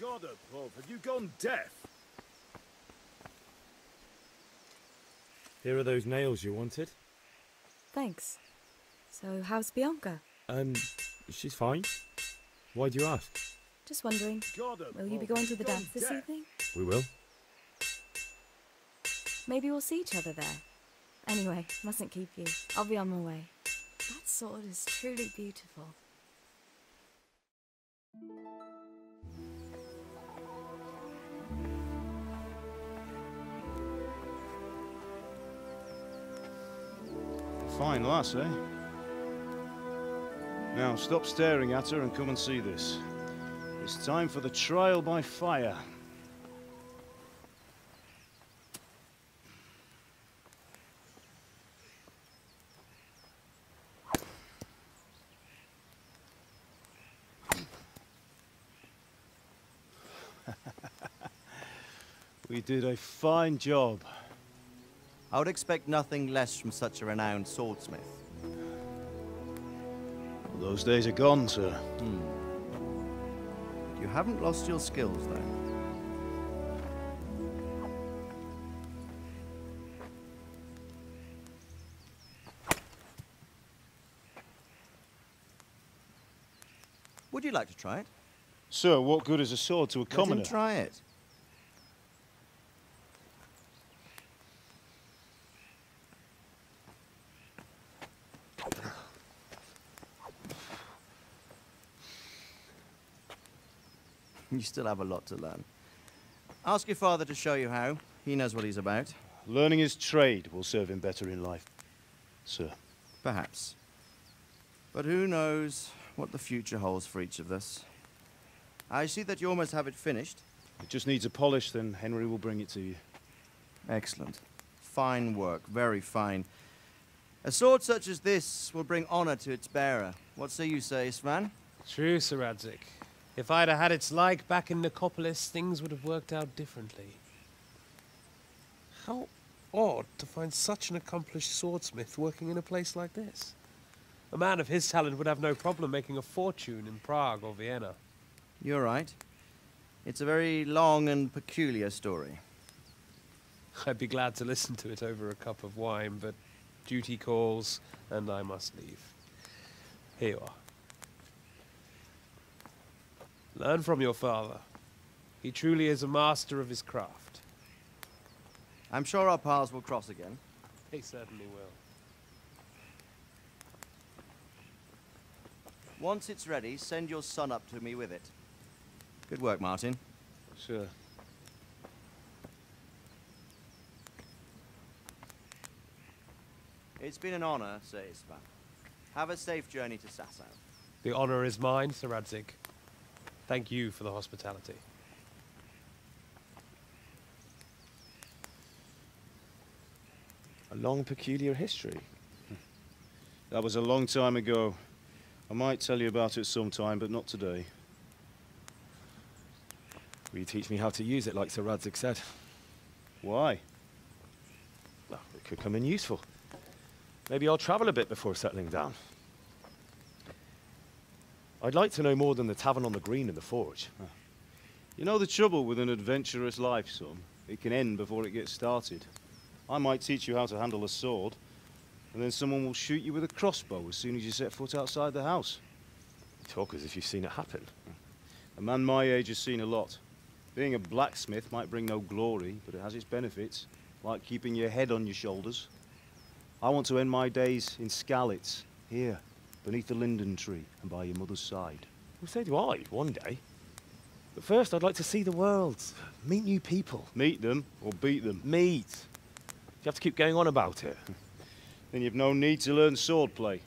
God above, have you gone deaf? Here are those nails you wanted. Thanks. So, how's Bianca? Um, she's fine. Why do you ask? Just wondering, God above, will you be going to the gone dance this evening? We will. Maybe we'll see each other there. Anyway, mustn't keep you. I'll be on my way. That sword is truly beautiful. Fine lass, eh? Now, stop staring at her and come and see this. It's time for the trial by fire. we did a fine job. I would expect nothing less from such a renowned swordsmith. Those days are gone, sir. Hmm. You haven't lost your skills, though. Would you like to try it? Sir, what good is a sword to a Let him commoner? try it. You still have a lot to learn. Ask your father to show you how. He knows what he's about. Learning his trade will serve him better in life, sir. Perhaps. But who knows what the future holds for each of us. I see that you almost have it finished. It just needs a polish, then Henry will bring it to you. Excellent. Fine work, very fine. A sword such as this will bring honor to its bearer. What say you, say, Svan? True, Sir Radzig. If I'd have had its like back in Nicopolis, things would have worked out differently. How odd to find such an accomplished swordsmith working in a place like this. A man of his talent would have no problem making a fortune in Prague or Vienna. You're right. It's a very long and peculiar story. I'd be glad to listen to it over a cup of wine, but duty calls, and I must leave. Here you are. Learn from your father. He truly is a master of his craft. I'm sure our paths will cross again. He certainly will. Once it's ready, send your son up to me with it. Good work, Martin. Sure. It's been an honor, Sir Svan. Have a safe journey to Sasau. The honor is mine, Sir Radzig. Thank you for the hospitality. A long, peculiar history. That was a long time ago. I might tell you about it sometime, but not today. Will you teach me how to use it, like Sir Radzig said? Why? Well, it could come in useful. Maybe I'll travel a bit before settling down. I'd like to know more than the tavern on the green and the forge. You know the trouble with an adventurous life, son? It can end before it gets started. I might teach you how to handle a sword, and then someone will shoot you with a crossbow as soon as you set foot outside the house. You talk as if you've seen it happen. A man my age has seen a lot. Being a blacksmith might bring no glory, but it has its benefits, like keeping your head on your shoulders. I want to end my days in Skalitz, here, beneath the linden tree and by your mother's side. Well, so do I, one day. But first, I'd like to see the world, meet new people. Meet them or beat them. Meet. You have to keep going on about it. Then you've no need to learn swordplay.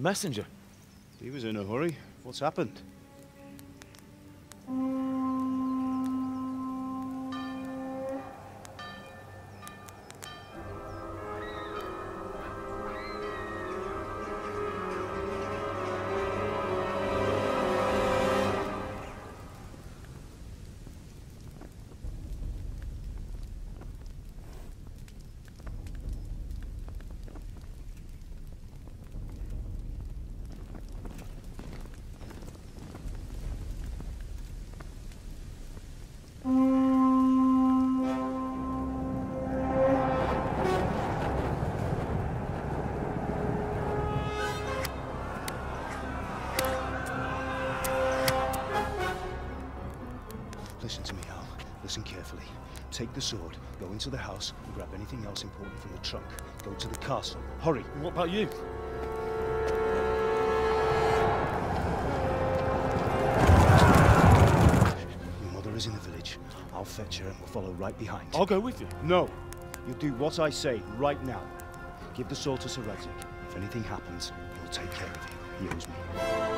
A messenger. He was in a hurry. What's happened? castle. Hurry. What about you? Your mother is in the village. I'll fetch her and we'll follow right behind. I'll go with you. No. You do what I say right now. Give the sword to Sir If anything happens, he'll take care of you. He owes me.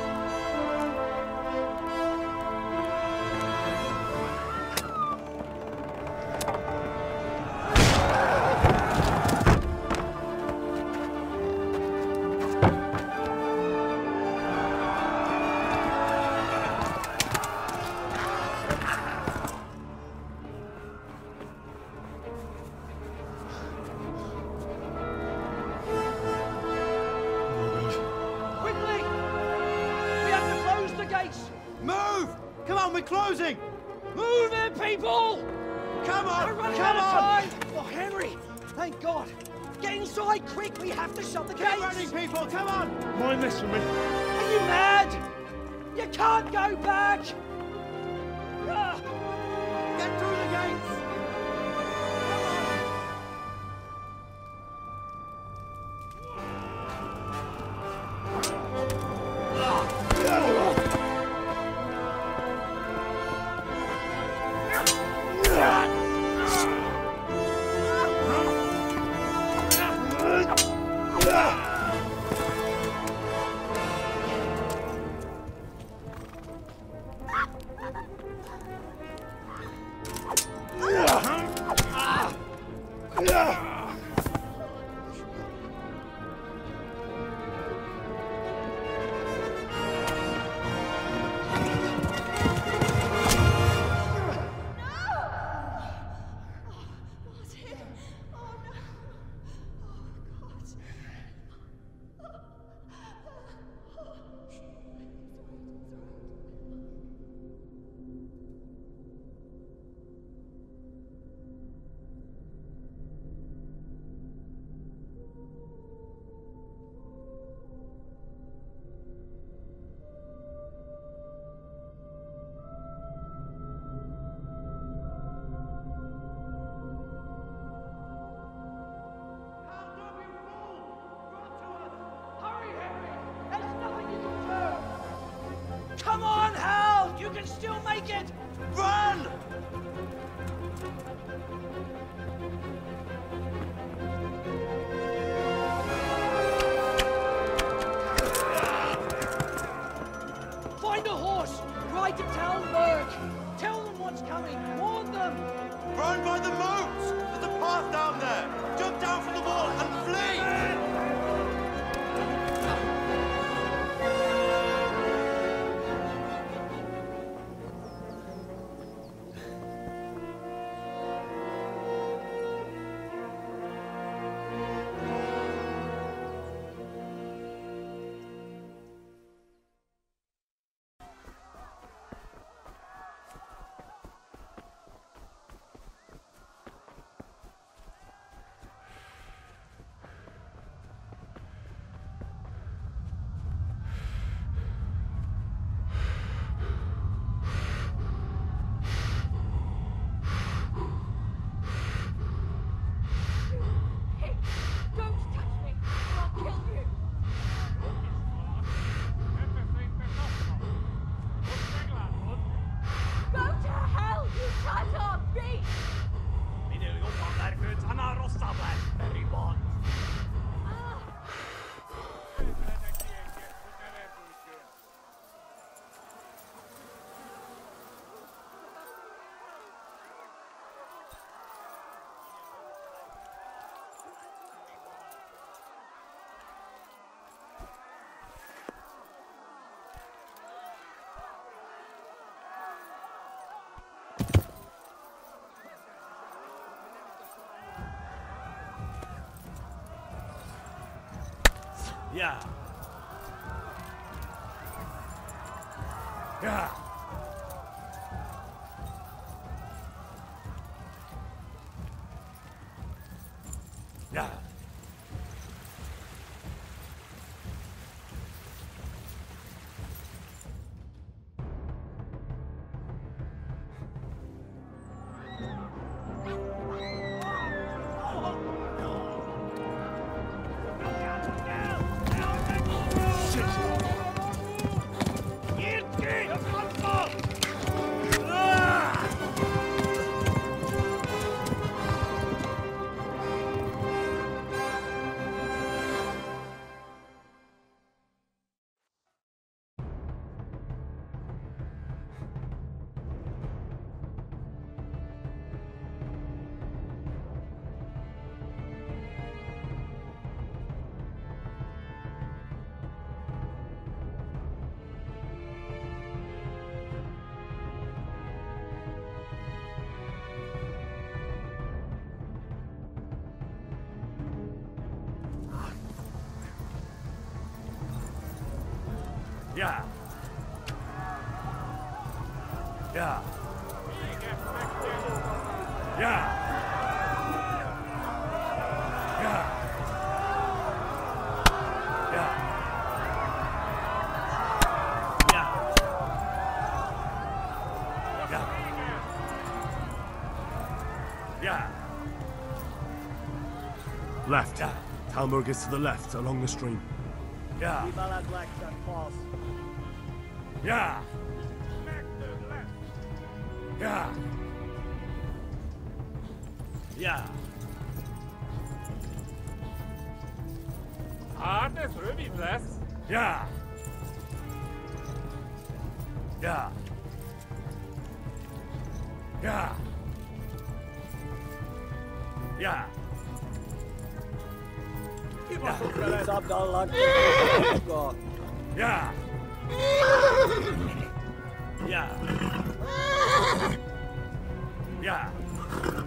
Yeah. Yeah. Yeah. Yeah. Yeah. Yeah. Yeah. Left. Yeah. Talmor is to the left along the stream. Yeah. That. Yeah. Yeah.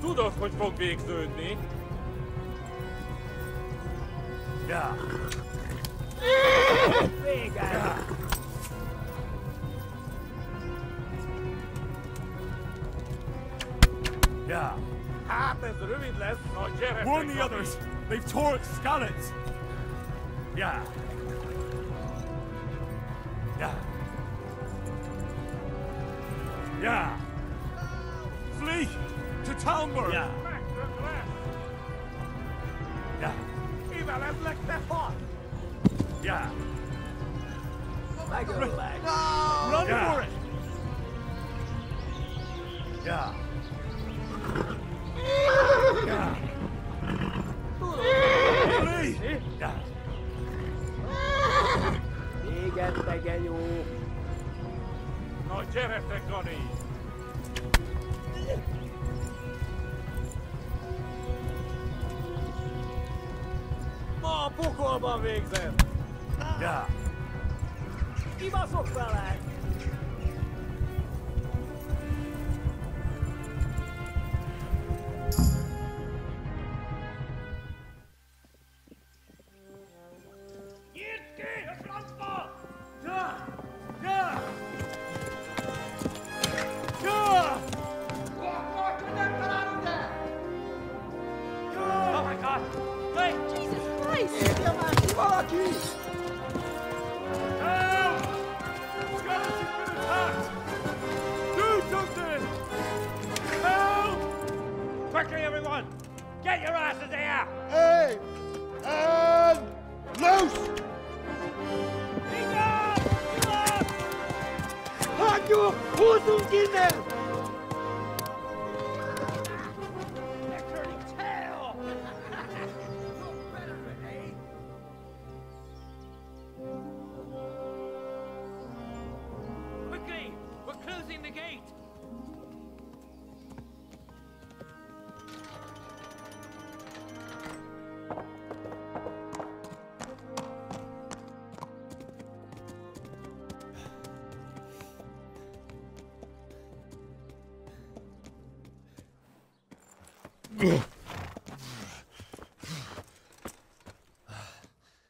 Tudod, hogy fog végződni. Ja. Vége! Ja. ja. Hát ez rövid lesz, a. Warn the others! They've tore scallops! Ja. Ja. Ja. Soundburst! Ja. Ja. Ivar. Run, yeah. for it!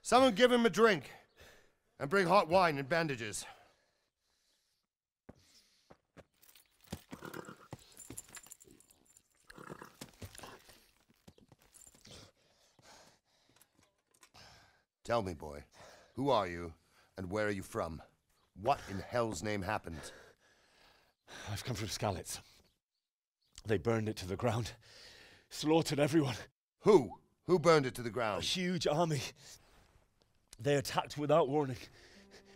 Someone give him a drink. And bring hot wine and bandages. Tell me, boy, who are you and where are you from? What in hell's name happened? I've come from Skalitz. They burned it to the ground, slaughtered everyone. Who? Who burned it to the ground? A huge army. They attacked without warning.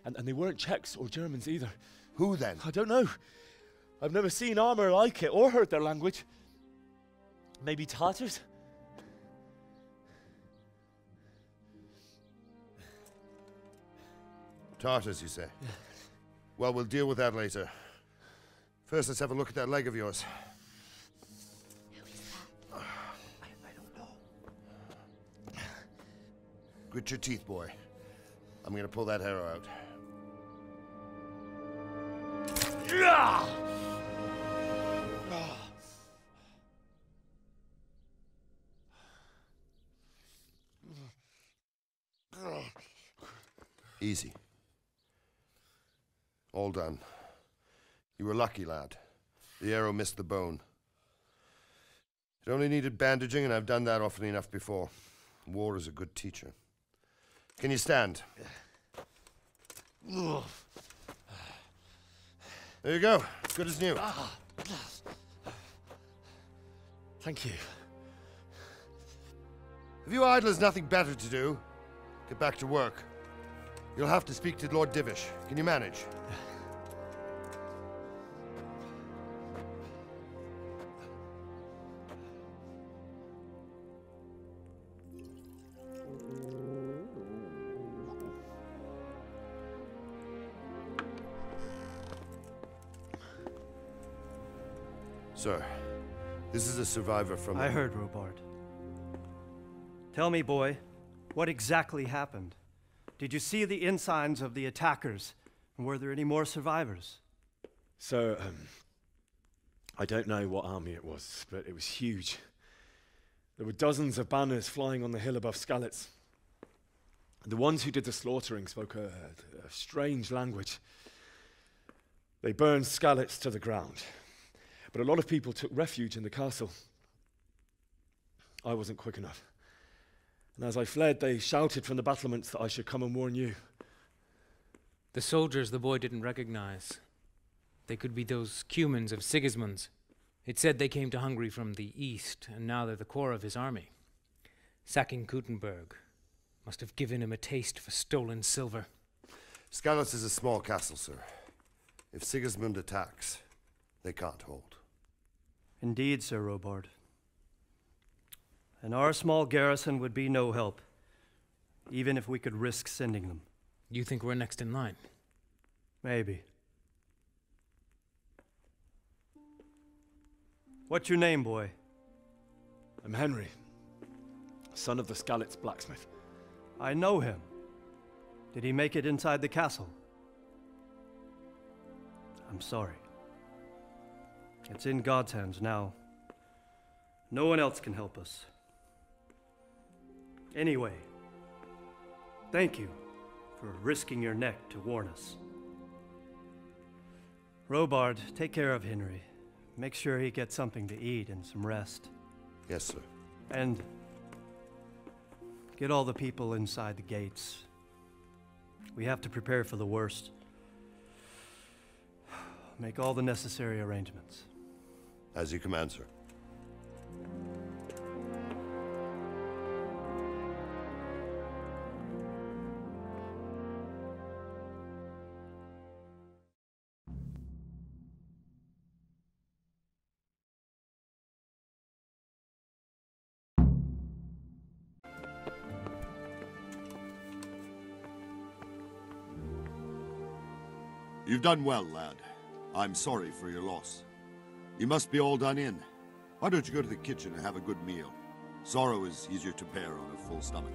And, and they weren't Czechs or Germans either. Who then? I don't know. I've never seen armor like it or heard their language. Maybe Tatars? Tartars, you say? Well, we'll deal with that later. First, let's have a look at that leg of yours. Who is that? I, I don't know. Grit your teeth, boy. I'm gonna pull that arrow out. Easy. All done. You were lucky, lad. The arrow missed the bone. It only needed bandaging, and I've done that often enough before. War is a good teacher. Can you stand? There you go. Good as new. Thank you. Have you idlers nothing better to do? Get back to work. You'll have to speak to Lord Divish. Can you manage? Sir, this is a survivor from. I heard, Robard. Tell me, boy, what exactly happened? Did you see the ensigns of the attackers? And were there any more survivors? So, um, I don't know what army it was, but it was huge. There were dozens of banners flying on the hill above Skalitz. The ones who did the slaughtering spoke a, a strange language. They burned Skalitz to the ground, but a lot of people took refuge in the castle. I wasn't quick enough. And as I fled, they shouted from the battlements that I should come and warn you. The soldiers the boy didn't recognize. They could be those Cumans of Sigismund's. It said they came to Hungary from the east, and now they're the core of his army. Sacking Kuttenberg must have given him a taste for stolen silver. Skalitz is a small castle, sir. If Sigismund attacks, they can't hold. Indeed, Sir Robard. And our small garrison would be no help, even if we could risk sending them. You think we're next in line? Maybe. What's your name, boy? I'm Henry, son of the Skalitz blacksmith. I know him. Did he make it inside the castle? I'm sorry. It's in God's hands now. No one else can help us. Anyway, thank you for risking your neck to warn us. Robard, take care of Henry. Make sure he gets something to eat and some rest. Yes, sir. And get all the people inside the gates. We have to prepare for the worst. Make all the necessary arrangements. As you command, sir. You've done well, lad. I'm sorry for your loss. You must be all done in. Why don't you go to the kitchen and have a good meal? Sorrow is easier to bear on a full stomach.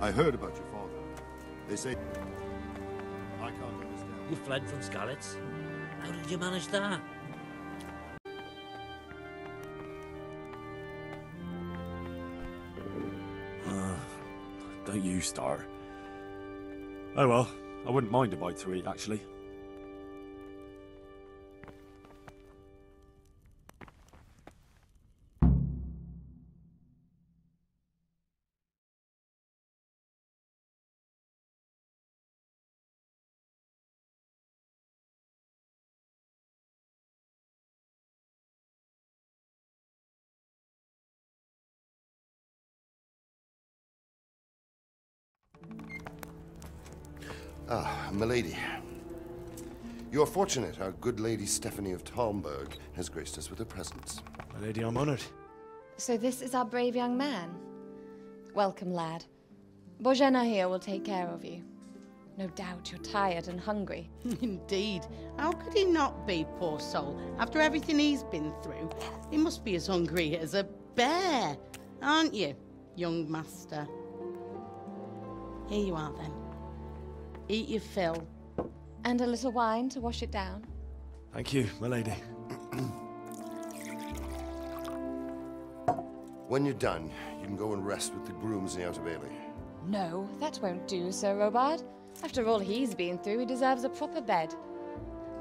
I heard about your father. They say... I can't understand. You fled from Skalitz? How did you manage that? Uh, don't you start. Oh well, I wouldn't mind a bite to eat, actually. Milady. You are fortunate our good lady Stephanie of Talmberg has graced us with her presence. My lady, I'm honored. So this is our brave young man. Welcome, lad. Bozhena here will take care of you. No doubt you're tired and hungry. Indeed. How could he not be, poor soul? After everything he's been through, he must be as hungry as a bear, aren't you, young master? Here you are, then. Eat your fill. And a little wine to wash it down. Thank you, my lady. When you're done, you can go and rest with the grooms in the Outer Bailey. No, that won't do, Sir Robard. After all he's been through, he deserves a proper bed.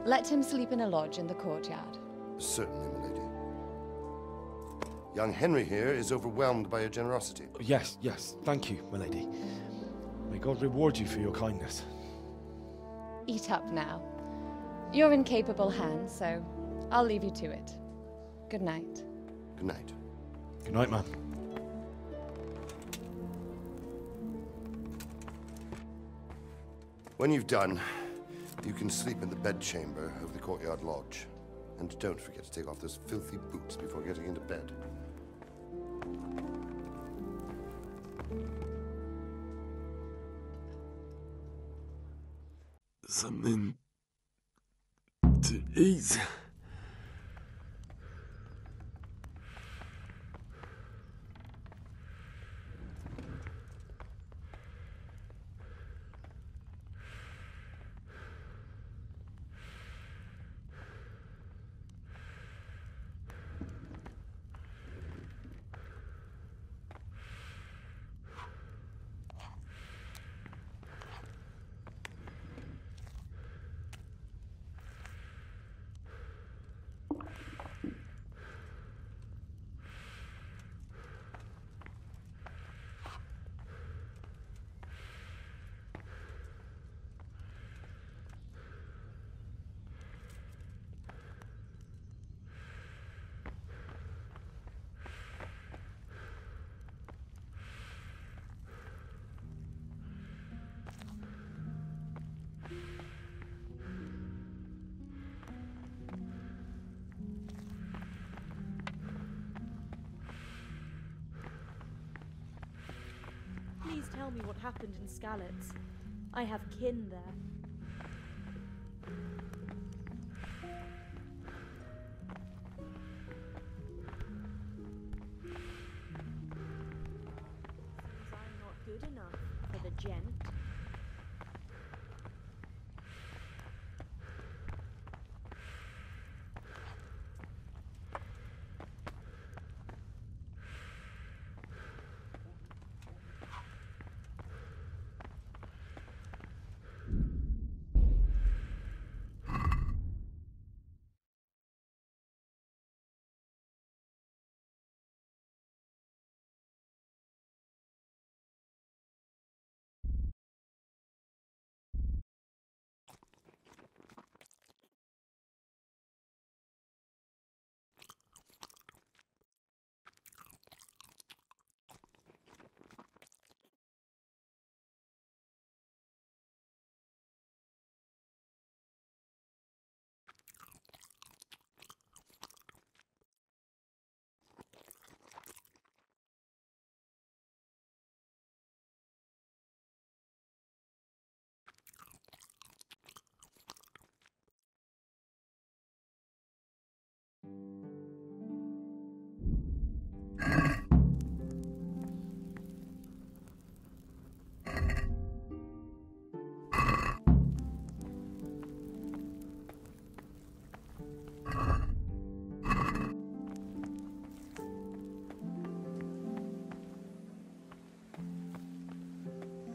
Let him sleep in a lodge in the courtyard. Certainly, my lady. Young Henry here is overwhelmed by your generosity. Yes, yes. Thank you, my lady. May God reward you for your kindness. Eat up now. You're in capable hands, so I'll leave you to it. Good night. Good night. Good night, ma'am. When you've done, you can sleep in the bedchamber of the courtyard lodge. And don't forget to take off those filthy boots before getting into bed. Something to eat. Me what happened in Skalitz. I have kin there.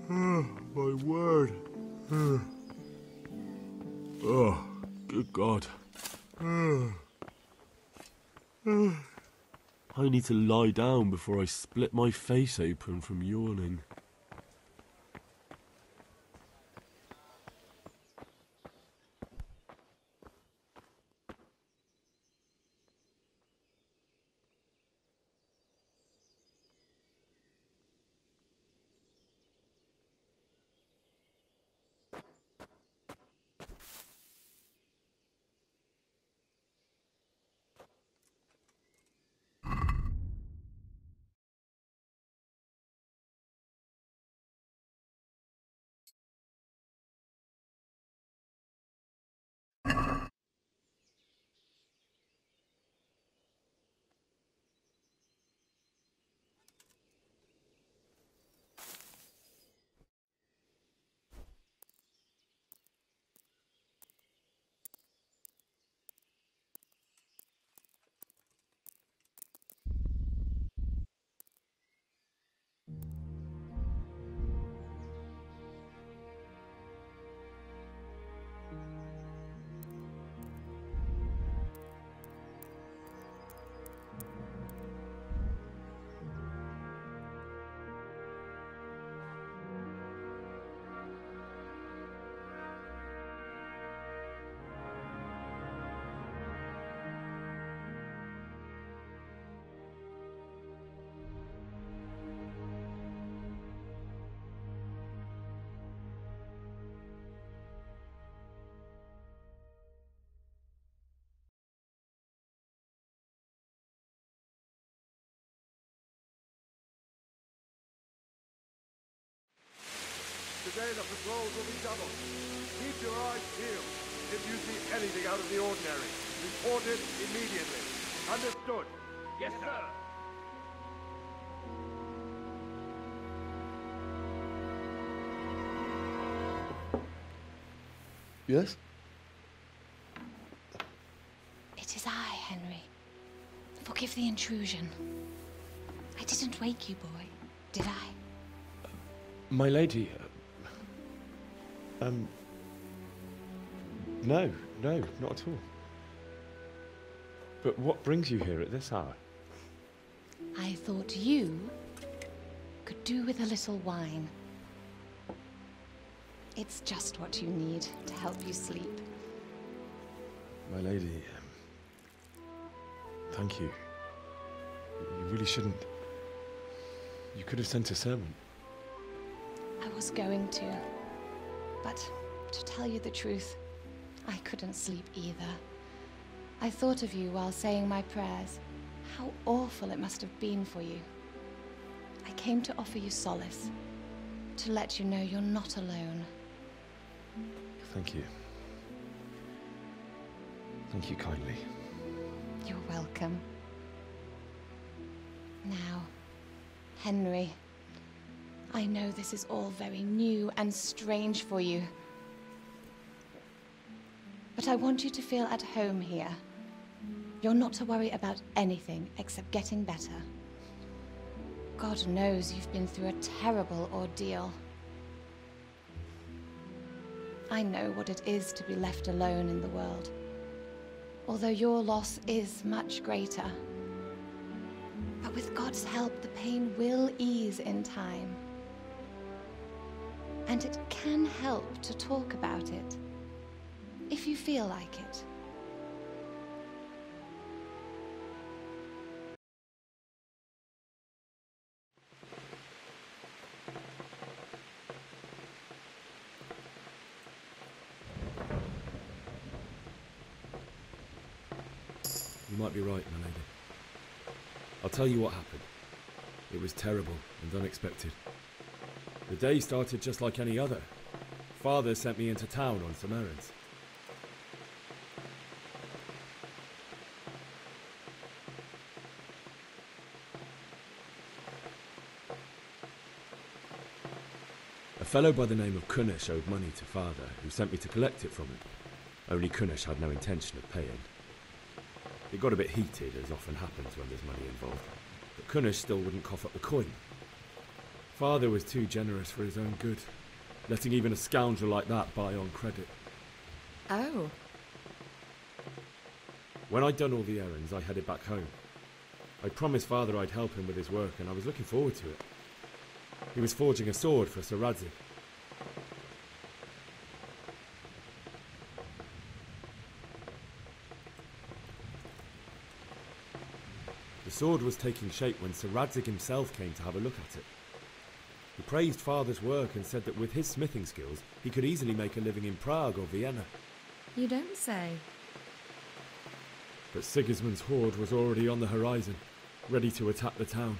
Hmm, my word. Hmm. Oh, good God. Need to lie down before I split my face open from yawning. Day, the patrols will be doubled. Keep your eyes peeled. If you see anything out of the ordinary, report it immediately. Understood? Yes, sir. Yes? It is I, Henry. Forgive the intrusion. I didn't wake you, boy, did I? My lady. Um. No, no, not at all. But what brings you here at this hour? I thought you could do with a little wine. It's just what you need to help you sleep. My lady. Um, thank you. You really shouldn't. You could have sent a servant. I was going to. But to tell you the truth, I couldn't sleep either. I thought of you while saying my prayers. How awful it must have been for you. I came to offer you solace, to let you know you're not alone. Thank you. Thank you kindly. You're welcome. Now, Henry, I know this is all very new and strange for you. But I want you to feel at home here. You're not to worry about anything except getting better. God knows you've been through a terrible ordeal. I know what it is to be left alone in the world. Although your loss is much greater. But with God's help, the pain will ease in time. And it can help to talk about it, if you feel like it. You might be right, my lady. I'll tell you what happened. It was terrible and unexpected. The day started just like any other. Father sent me into town on some errands. A fellow by the name of Kunesh owed money to father, who sent me to collect it from him. Only Kunesh had no intention of paying. It got a bit heated, as often happens when there's money involved, but Kunesh still wouldn't cough up the coin. Father was too generous for his own good, letting even a scoundrel like that buy on credit. Oh. When I'd done all the errands, I headed back home. I promised Father I'd help him with his work, and I was looking forward to it. He was forging a sword for Sir Radzig. The sword was taking shape when Sir Radzig himself came to have a look at it. Praised Father's work and said that with his smithing skills, he could easily make a living in Prague or Vienna. You don't say. But Sigismund's horde was already on the horizon, ready to attack the town.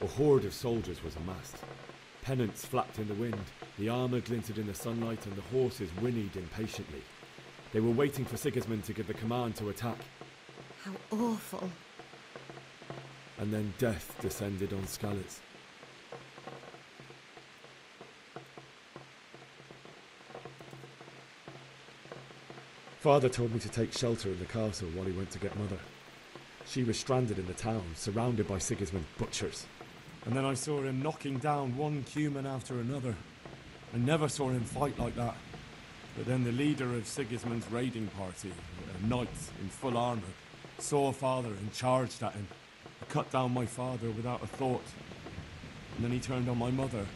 A horde of soldiers was amassed. Pennants flapped in the wind, the armour glinted in the sunlight, and the horses whinnied impatiently. They were waiting for Sigismund to give the command to attack, How awful. and then death descended on Skalitz. Father told me to take shelter in the castle while he went to get Mother. She was stranded in the town, surrounded by Sigismund's butchers. And then I saw him knocking down one Cuman after another. I never saw him fight like that. But then the leader of Sigismund's raiding party, a knight in full armour, saw a Father and charged at him. He cut down my father without a thought. And then he turned on my mother.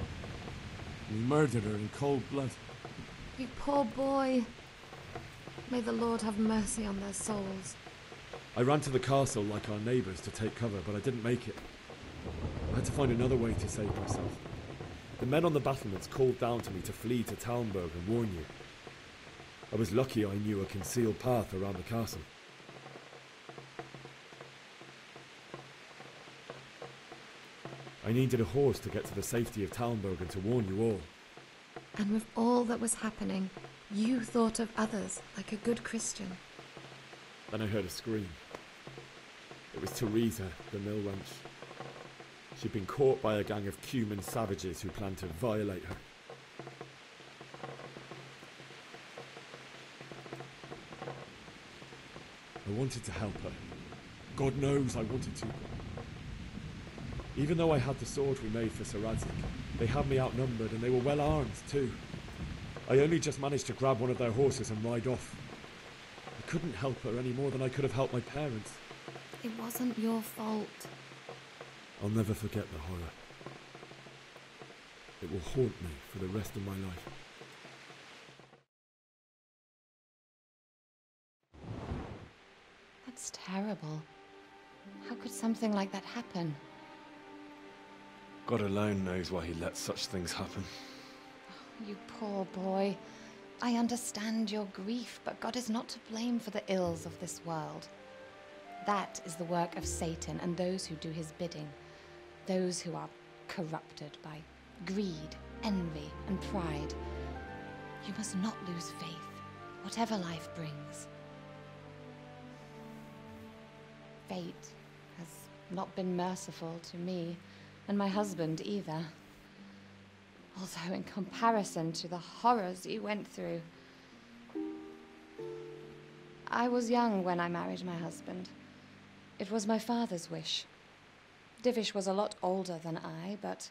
And he murdered her in cold blood. You poor boy. May the Lord have mercy on their souls. I ran to the castle like our neighbours to take cover, but I didn't make it. I had to find another way to save myself. The men on the battlements called down to me to flee to Talmberg and warn you. I was lucky I knew a concealed path around the castle. I needed a horse to get to the safety of Talmberg and to warn you all. And with all that was happening, you thought of others like a good Christian. Then I heard a scream. It was Teresa, the mill wench. She'd been caught by a gang of Cuman savages who planned to violate her. I wanted to help her. God knows I wanted to. Even though I had the sword we made for Sir Radzig, they had me outnumbered and they were well armed too. I only just managed to grab one of their horses and ride off. I couldn't help her any more than I could have helped my parents. It wasn't your fault. I'll never forget the horror. It will haunt me for the rest of my life. That's terrible. How could something like that happen? God alone knows why he lets such things happen. Oh, you poor boy. I understand your grief, but God is not to blame for the ills of this world. That is the work of Satan and those who do his bidding. Those who are corrupted by greed, envy, and pride. You must not lose faith, whatever life brings. Fate has not been merciful to me, and my husband either. Although, in comparison to the horrors you went through, I was young when I married my husband. It was my father's wish. Divish was a lot older than I, but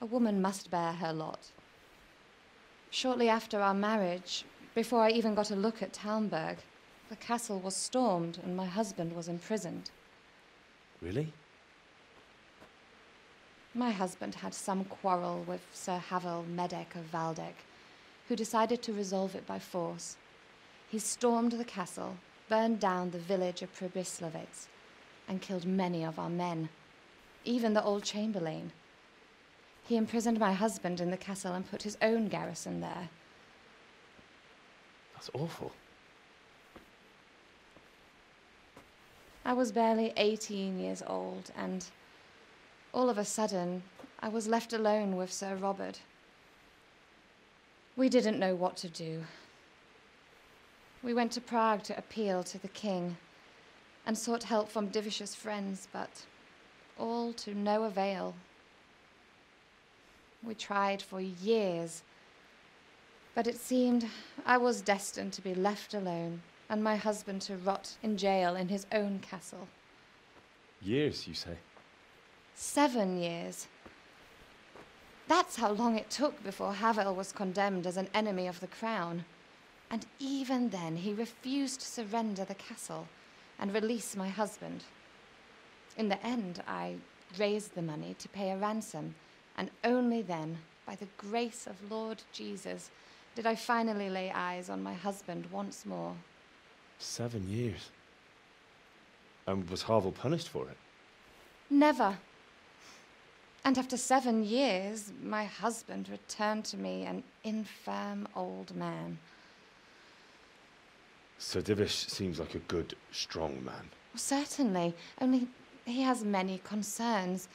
a woman must bear her lot. Shortly after our marriage, before I even got a look at Talmberg, the castle was stormed and my husband was imprisoned. Really? My husband had some quarrel with Sir Havel Medek of Valdek, who decided to resolve it by force. He stormed the castle, burned down the village of Pribyslavitz, and killed many of our men, even the old chamberlain. He imprisoned my husband in the castle and put his own garrison there. That's awful. I was barely 18 years old, and all of a sudden, I was left alone with Sir Robard. We didn't know what to do. We went to Prague to appeal to the king and sought help from Divish's friends, but all to no avail. We tried for years, but it seemed I was destined to be left alone and my husband to rot in jail in his own castle. Years, you say? Seven years. That's how long it took before Havel was condemned as an enemy of the crown. And even then, he refused to surrender the castle and release my husband. In the end, I raised the money to pay a ransom, and only then, by the grace of Lord Jesus, did I finally lay eyes on my husband once more. Seven years. And was Havel punished for it? Never. And after seven years, my husband returned to me an infirm old man. Sir Divish seems like a good, strong man. Certainly, only he has many concerns.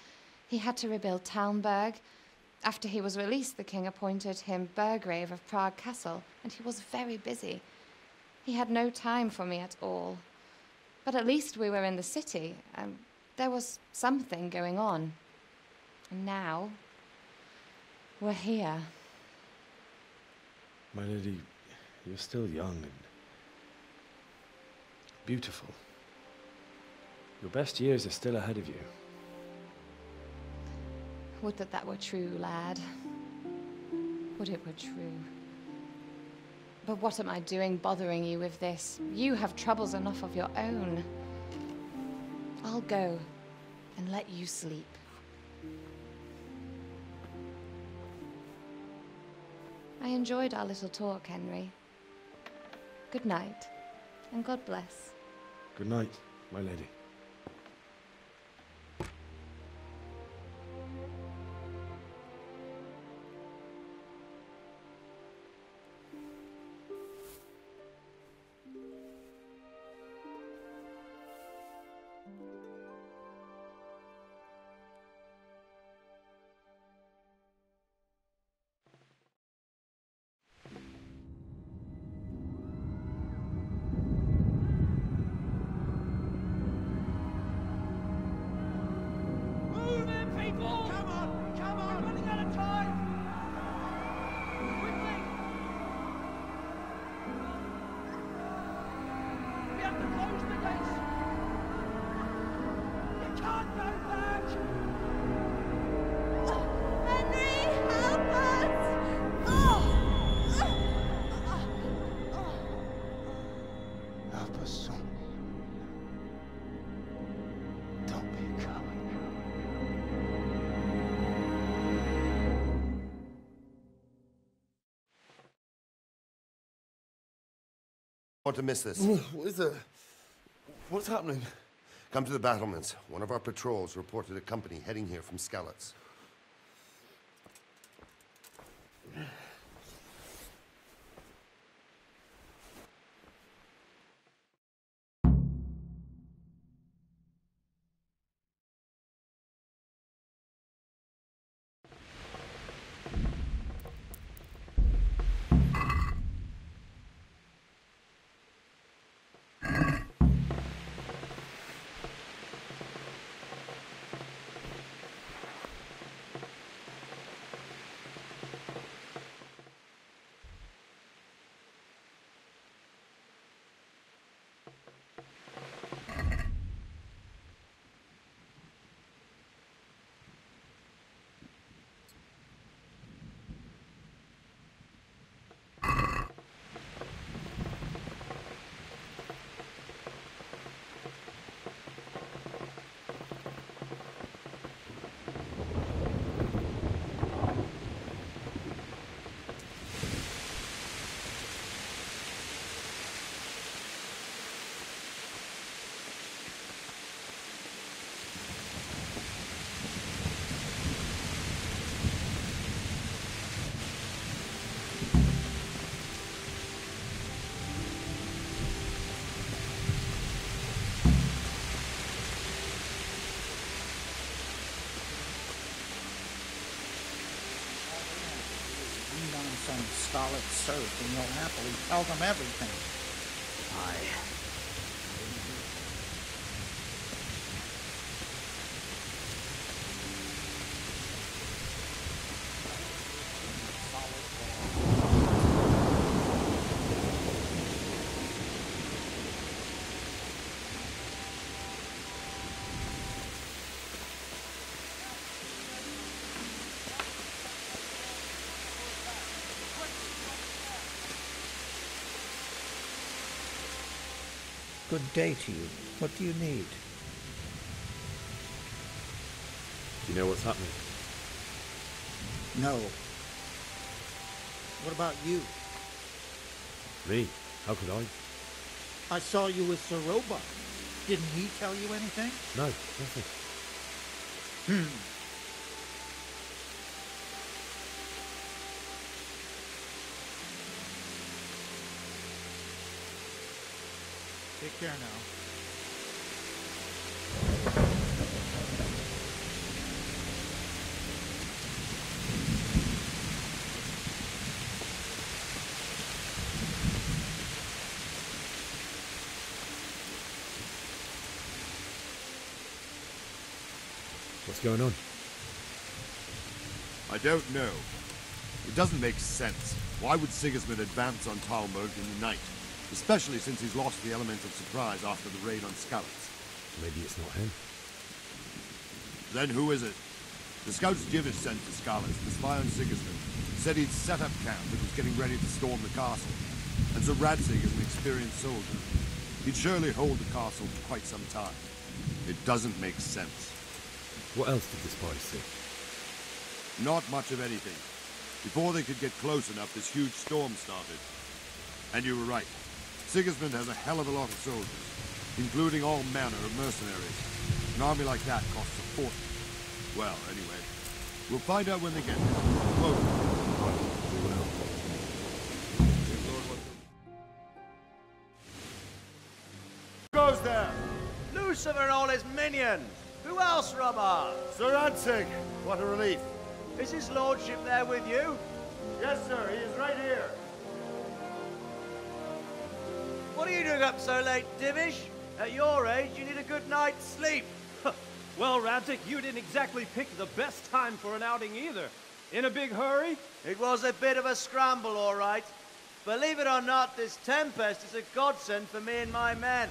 He had to rebuild Talmberg. After he was released, the king appointed him Burgrave of Prague Castle, and he was very busy. He had no time for me at all. But at least we were in the city, and there was something going on. And now, we're here. My lady, you're still young and beautiful. Your best years are still ahead of you. Would that that were true, lad. Would it were true. But what am I doing bothering you with this? You have troubles enough of your own. I'll go and let you sleep. I enjoyed our little talk, Henry. Good night, and God bless. Good night, my lady. Want to miss this? What is it? What's happening? Come to the battlements. One of our patrols reported a company heading here from Skalitz. Some scarlet serf and you'll happily tell them everything. Good day to you. What do you need? Do you know what's happening? No. What about you? Me? How could I? I saw you with Sir Robard. Didn't he tell you anything? No, nothing. Hmm. Take care now. What's going on? I don't know. It doesn't make sense. Why would Sigismund advance on Talmberg in the night? Especially since he's lost the element of surprise after the raid on Skalitz. Maybe it's not him. Then who is it? The scouts Divish sent to Skalitz to spy on Sigismund said he'd set up camp and was getting ready to storm the castle. And Sir Radzig is an experienced soldier. He'd surely hold the castle for quite some time. It doesn't make sense. What else did the spies see? Not much of anything. Before they could get close enough, this huge storm started. And you were right. Sigismund has a hell of a lot of soldiers, including all manner of mercenaries. An army like that costs a fortune. Well, anyway, we'll find out when they get here. Whoa. Goes there? Lucifer and all his minions! Who else, Robard? Sir Ansig! What a relief. Is his lordship there with you? Yes, sir. He is right here. What are you doing up so late, Divish? At your age, you need a good night's sleep. Well, Radzig, you didn't exactly pick the best time for an outing either. In a big hurry? It was a bit of a scramble, all right. Believe it or not, this tempest is a godsend for me and my men.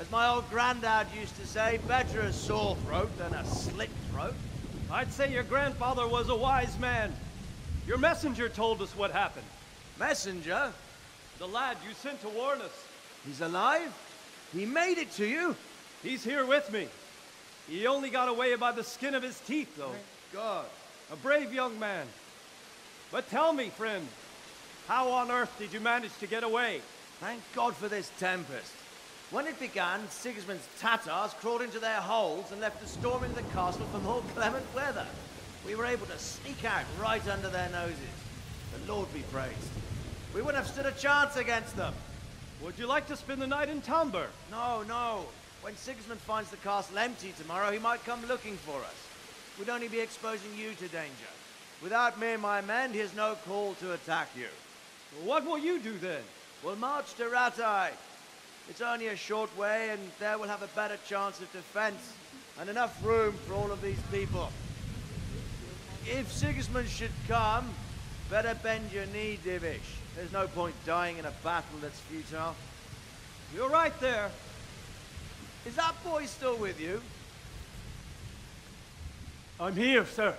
As my old granddad used to say, better a sore throat than a slit throat. I'd say your grandfather was a wise man. Your messenger told us what happened. Messenger? The lad you sent to warn us. He's alive? He made it to you? He's here with me. He only got away by the skin of his teeth, though. Thank God. A brave young man. But tell me, friend, how on earth did you manage to get away? Thank God for this tempest. When it began, Sigismund's Tatars crawled into their holes and left us storming the castle for more clement weather. We were able to sneak out right under their noses. The Lord be praised. We wouldn't have stood a chance against them. Would you like to spend the night in Talmberg? No, no. When Sigismund finds the castle empty tomorrow, he might come looking for us. We'd only be exposing you to danger. Without me and my men, he has no call to attack you. What will you do then? We'll march to Rattay. It's only a short way, and there we'll have a better chance of defense and enough room for all of these people. If Sigismund should come, better bend your knee, Divish. There's no point dying in a battle that's futile. You're right there. Is that boy still with you? I'm here, sir.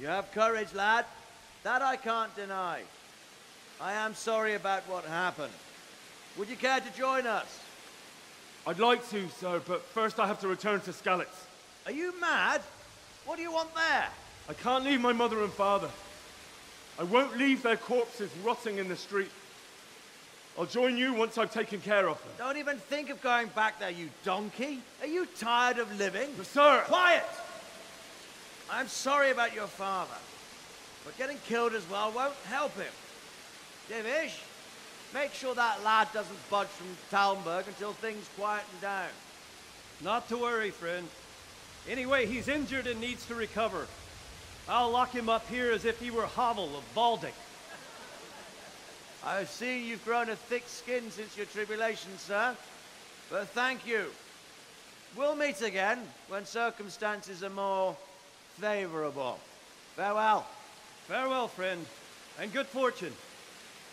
You have courage, lad. That I can't deny. I am sorry about what happened. Would you care to join us? I'd like to, sir, but first I have to return to Skalitz. Are you mad? What do you want there? I can't leave my mother and father. I won't leave their corpses rotting in the street. I'll join you once I've taken care of them. Don't even think of going back there, you donkey. Are you tired of living? But sir! Quiet! I'm sorry about your father, but getting killed as well won't help him. Divish, make sure that lad doesn't budge from Talmberg until things quieten down. Not to worry, friend. Anyway, he's injured and needs to recover. I'll lock him up here as if he were Havel of Valdek. I've seen you've grown a thick skin since your tribulation, sir. But thank you. We'll meet again when circumstances are more favorable. Farewell. Farewell, friend, and good fortune.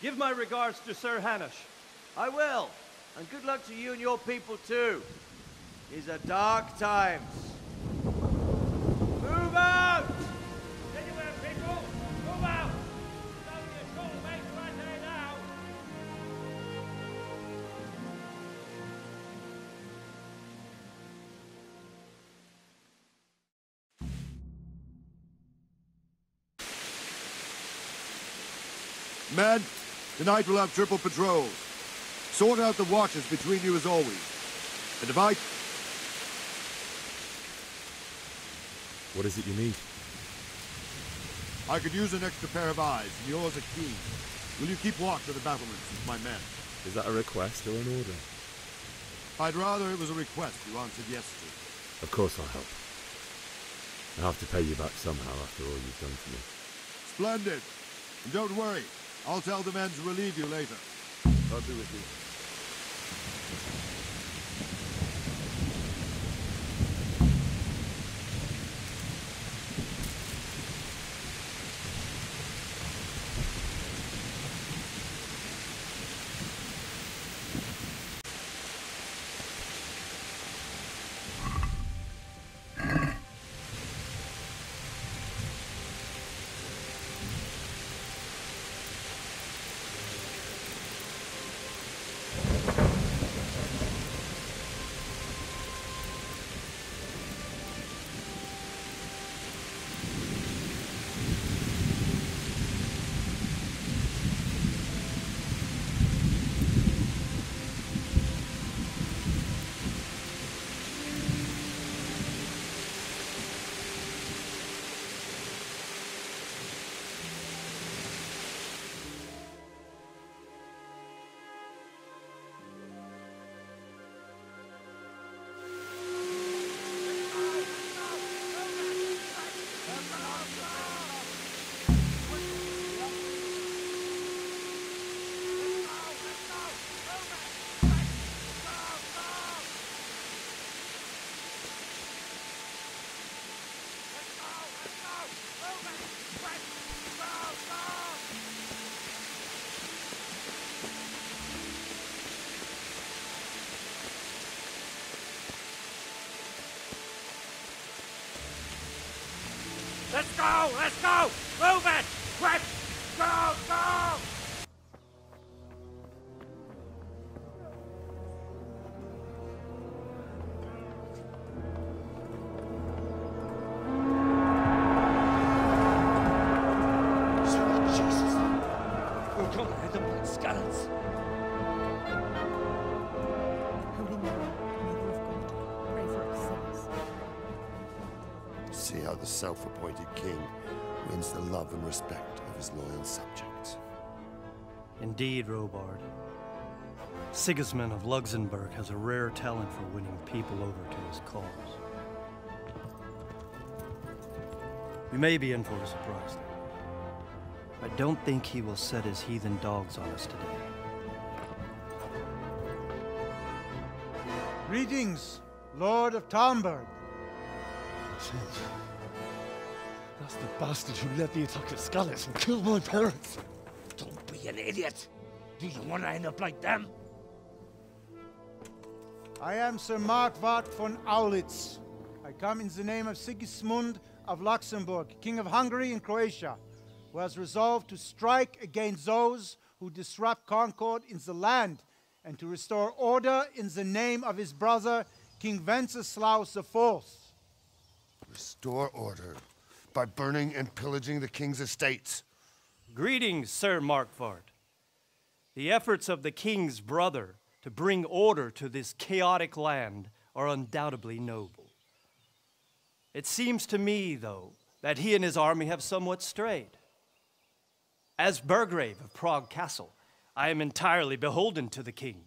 Give my regards to Sir Hanush. I will. And good luck to you and your people, too. These are dark times. Men, tonight we'll have triple patrols. Sort out the watches between you as always. And if I... What is it you need? I could use an extra pair of eyes, and yours are keen. Will you keep watch of the battlements with my men? Is that a request or an order? I'd rather it was a request you answered yes to. Of course I'll help. I have to pay you back somehow after all you've done for me. Splendid. And don't worry, I'll tell the men to relieve you later. I'll be with you. Go! Let's go! The self-appointed king wins the love and respect of his loyal subjects. Indeed, Robard. Sigismund of Luxembourg has a rare talent for winning people over to his cause. We may be in for a surprise, though. I don't think he will set his heathen dogs on us today. Greetings, Lord of Talmberg. That's the bastard who led the attack at Scallops and killed my parents. Don't be an idiot. Do you want to end up like them? I am Sir Markvart von Aulitz. I come in the name of Sigismund of Luxembourg, King of Hungary and Croatia, who has resolved to strike against those who disrupt concord in the land and to restore order in the name of his brother, King Wenceslaus IV. Restore order by burning and pillaging the king's estates. Greetings, Sir Markvart. The efforts of the king's brother to bring order to this chaotic land are undoubtedly noble. It seems to me, though, that he and his army have somewhat strayed. As Burgrave of Prague Castle, I am entirely beholden to the king,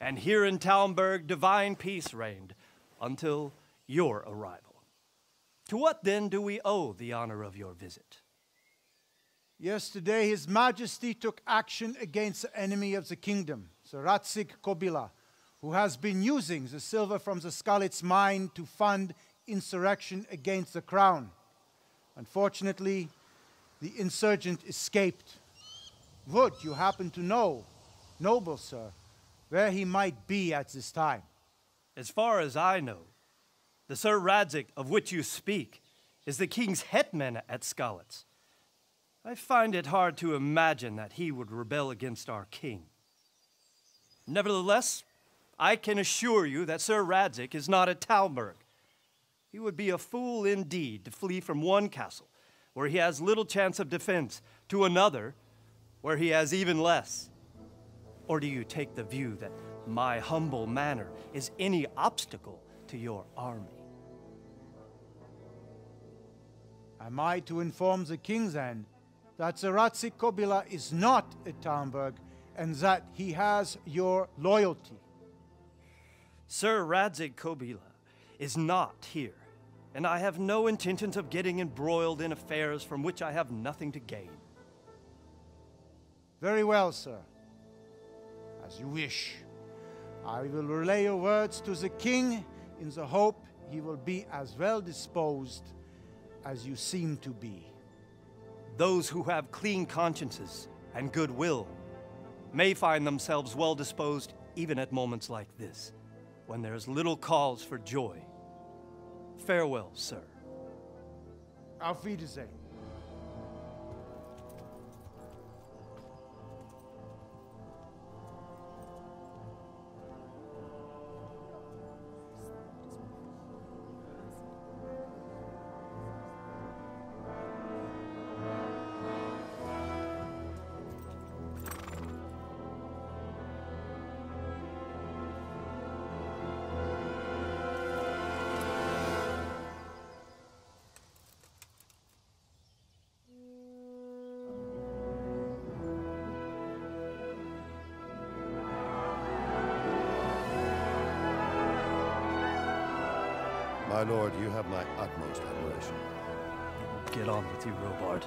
and here in Talmberg divine peace reigned until your arrival. To what then do we owe the honor of your visit? Yesterday, His Majesty took action against the enemy of the kingdom, the Radzig Kobyla, who has been using the silver from the Skalitz mine to fund insurrection against the crown. Unfortunately, the insurgent escaped. Would you happen to know, noble sir, where he might be at this time? As far as I know, the Sir Radzig of which you speak is the king's hetman at Skalitz. I find it hard to imagine that he would rebel against our king. Nevertheless, I can assure you that Sir Radzig is not at Talmberg. He would be a fool indeed to flee from one castle where he has little chance of defense to another where he has even less. Or do you take the view that my humble manor is any obstacle to your army? Am I to inform the king then that the Radzig Kobyla is not a Talmberg and that he has your loyalty? Sir Radzig Kobyla is not here, and I have no intentions of getting embroiled in affairs from which I have nothing to gain. Very well, sir. As you wish. I will relay your words to the king in the hope he will be as well disposed as you seem to be. Those who have clean consciences and goodwill may find themselves well disposed even at moments like this, when there is little cause for joy. Farewell, sir. Auf Wiedersehen. My lord, you have my utmost admiration. Get on with you, Robard.